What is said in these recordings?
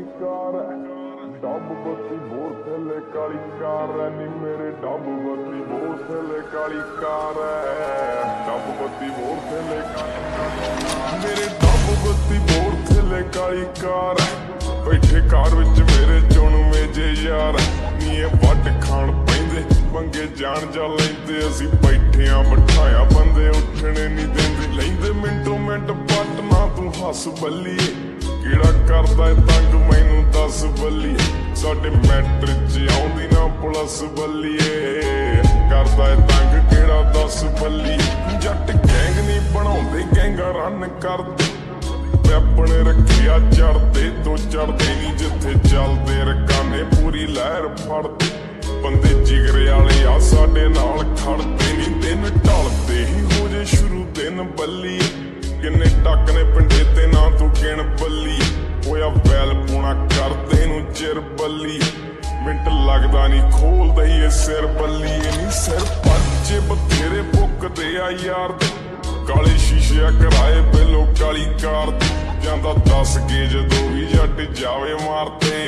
ਕਾਲੀ ਕਾਰ ਡੱਬ ਬੱਤੀ ਮੋਰ ਕਾਲੀ ਕਾਰ ਨੀ ਮੇਰੇ ਡੱਬ ਬੱਤੀ ਮੋਰ ਕਾਲੀ ਕਾਰ ਡੱਬ ਬੱਤੀ ਮੋਰ ਮੇਰੇ ਡੱਬ ਬੱਤੀ ਮੋਰ ਕਾਲੀ ਕਾਰ ਬੈਠੇ ਕਾਰ ਵਿੱਚ ਮੇਰੇ ਚੋਣੂ ਮੇਜੇ ਯਾਰ ਨੀ ਇਹ ਵੱਟ ਖਾਣ ਪੈਂਦੇ, ਪੰਗੇ ਜਾਣ ਜਾ ਲੈਂਦੇ, ਅਸੀਂ ਬੈਠਿਆਂ ਬਿਠਾਇਆ ਬੰਦੇ, ਉੱਠਣੇ ਨਹੀਂ ਦਿੰਦੇ। ਲੈਂਦੇ ਮਿੰਟੋ ਮਿੰਟ ਪੱਟ ਨਾ ਤੂੰ ਹੱਸ ਬੱਲੀਏ, ਕਿਹੜਾ ਕਰਦਾ ਤੰਗ ਮੈਨੂੰ ਬੱਲੀਏ। ਸਾਡੇ ਮੈਟਰ ਚ ਆਉਂਦੀ ਨਾ ਪੁਲਿਸ ਬੱਲੀਏ। ਕਰਦਾ ਏ ਤੰਗ ਕਿਹੜਾ ਦੱਸ ਬੱਲੀ ਜੱਟ ਗੈਂਗ ਨਹੀਂ ਬਣਾਉਂਦੇ, ਗੈਂਗਾ ਰਨ ਕਰਦੇ। ਵੈਪਣ ਰੱਖਿਆ ਚੜਦੇ ਤੋਂ ਚੜਦੇ ਨਹੀਂ, ਜਿੱਥੇ ਚੱਲਦੇ ਰਕਾਨੇ ਪੂਰੀ ਲਹਿਰ ਫੜਦੇ। ਬੰਦੇ ਜਿਗਰੇ ਵਾਲੇ ਆ ਸਾਡੇ ਨਾਲ ਖੜਦੇ। ਵੈਲ ਕਰਦੇ ਨੂੰ ਚਿਰ ਬੱਲੀ ਮਿੰਟ ਲੱਗਦਾ ਨਹੀਂ ਖੋਲਦਾ ਹੀ ਇਹ ਸਿਰ ਬੱਲੀ ਇਹ ਨਹੀਂ ਸਿਰ ਪੱਜੇ ਬਥੇਰੇ ਭੁੱਕਦੇ ਆ ਯਾਰ ਦੇ। ਕਾਲੇ ਸ਼ੀਸ਼ੇ ਕਰਾਏ ਬਿੱਲੋ ਕਾਲੀ ਕਾਰ ਜਾਂਦਾ ਦੱਸ ਕੇ ਜਦੋਂ ਵੀ ਜੱਟ ਜਾਵੇ ਮਾਰਤੇ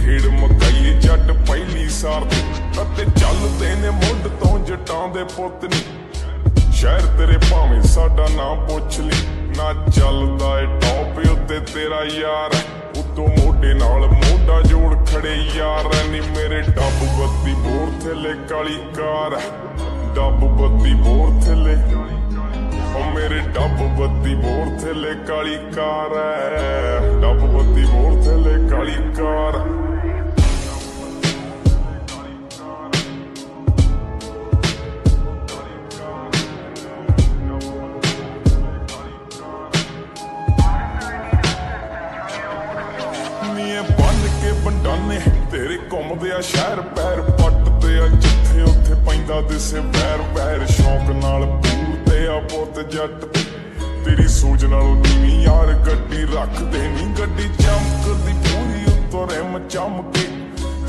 ਖੇਡ ਮਕਾਈਏ ਜੱਟ ਪਹਿਲੀ ਸਾਰ ਤੇ। ਅਤੇ ਚੱਲਦੇ ਨੇ ਮੁੱਢ ਤੋਂ ਜਟਾਂ ਦੇ ਪੁੱਤ ਨੀ। ਸ਼ਹਿਰ ਤੇਰੇ ਭਾਵੇਂ ਸਾਡਾ ਨਾਮ ਪੁੱਛ ਲਈ ਨਾ ਚੱਲਦਾ ਏ ਟੌਪ ਉੱਤੇ ਤੇਰਾ ਯਾਰ ਉਤੋਂ ਮੋਢੇ ਨਾਲ ਮੋਢਾ ਜੋੜ ਖੜੇ ਯਾਰ, ਨੀ ਮੇਰੇ ਡੱਬ ਬੱਤੀ ਬੋਰ ਥੱਲੇ ਕਾਲੀ ਕਾਰ। ਡੱਬ ਬੱਤੀ ਬੋਰ ਥੱਲੇ ਓ ਮੇਰੇ ਡੱਬ ਬੱਤੀ ਬੋਰ ਥੱਲੇ ਕਾਲੀ ਕਾਰ। ਐ ਡੱਬ ਬੱਤੀ ਬੋਰ ਥੱਲੇ ਕਾਲੀ ਕਾਰ। ਕੇ ਤੇਰੇ ਘੁੰਮਦੇ ਆ ਸ਼ਹਿਰ, ਪੈਰ ਪੱਟਦੇ ਆ ਜਿੱਥੇ ਉੱਥੇ ਪੈਂਦਾ ਦਿਸੇ ਵੈਰ ਵੈਰ ਸ਼ੌਕ ਨਾਲ ਪੂਰਦੇ ਆ ਪੁੱਤ ਜੱਟ ਤੇਰੀ ਸੋਚ ਨਾਲੋਂ ਨੀਵੀਂ ਯਾਰ ਗੱਡੀ ਰੱਖਦੇ ਨਹੀਂ ਗੱਡੀ ਚਮਕਦੀ ਪੂਰੀ ਉੱਤੋਂ ਰਿਮ ਚਮਕੇ।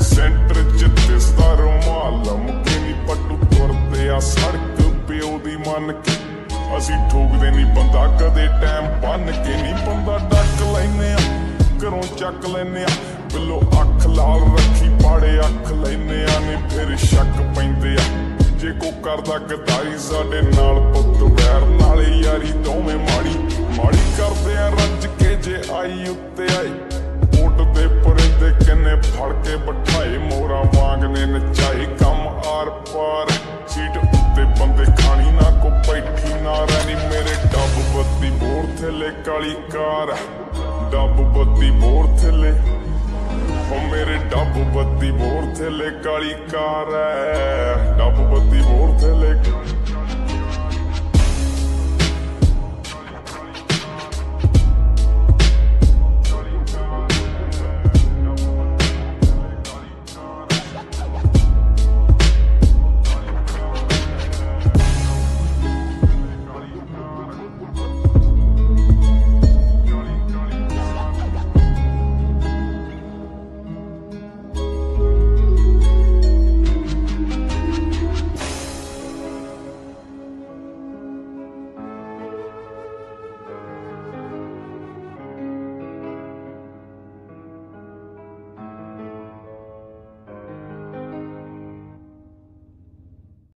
ਸੈਂਟਰ ਚ ਦਿਸਦਾ ਰੁਮਾਲ ਲਮਕੇ ਨਹੀਂ ਪੱਟੂ ਤੁਰਦੇ ਆ ਸੜਕ ਪਿਓ ਦੀ ਮੰਨ ਕੇ ਅਸੀਂ ਠੋਕਦੇ ਨਹੀਂ ਬੰਦਾ, ਕਦੇ ਟਾਈਮ ਬੰਨ ਕੇ ਨਹੀਂ ਬੰਦਾ, ਡੱਕ ਲੈਨੇ ਆ। ਘਰੋਂ ਚੱਕ ਲੈਨੇ ਆ। ਬਿੱਲੋ ਅੱਖ ਲਾਲ ਰੱਖੀ, ਪਾੜੇ ਅੱਖ ਲੈਨੇ ਆ ਨੇ, ਫਿਰ ਸ਼ੱਕ ਪੈਂਦੇ ਆ। ਜੇ ਕੋ ਕਰਦਾ ਗਦਾਰੀ ਸਾਡੇ ਨਾਲ, ਪੁੱਤ ਵੈਰ ਨਾਲੇ ਯਾਰੀ ਦੋਵੇਂ ਮਾੜੀ। ਮਾੜੀ ਕਰਦੇ ਆ ਰੱਜ ਕੇ ਜੇ ਆਈ ਉੱਤੇ ਆਈ। ਓਟ ਦੇ ਪਰਿੰਦੇ ਕਿੰਨੇ ਫੜ ਕੇ ਬਿਠਾਏ ਮੋਰਾ ਵਾਂਗ ਨੇ ਨਚਾਈ ਕੰਮ ਆਰ ਪਾਰ, ਸੀਟ ਉੱਤੇ ਬੰਦੇ ਖਾਣੀ ਨਾ ਕੋ ਬੈਠੀ ਨਾ ਰਹਿਣੀ। ਮੇਰੇ ਟੱਬ ਬੱਤੀ ਬੋਰ ਥੱਲੇ ਕਾਲੀ ਕਾਰ। ਡੱਬ ਬੱਤੀ ਮੋਰ ਥੱਲੇ। ਓ ਮੇਰੇ ਡੱਬ ਬੱਤੀ ਮੋਰ ਥੱਲੇ, ਕਾਲੀ ਕਾਰ ਐ। ਡੱਬ ਬੱਤੀ ਮੋਰ ਥੱਲੇ।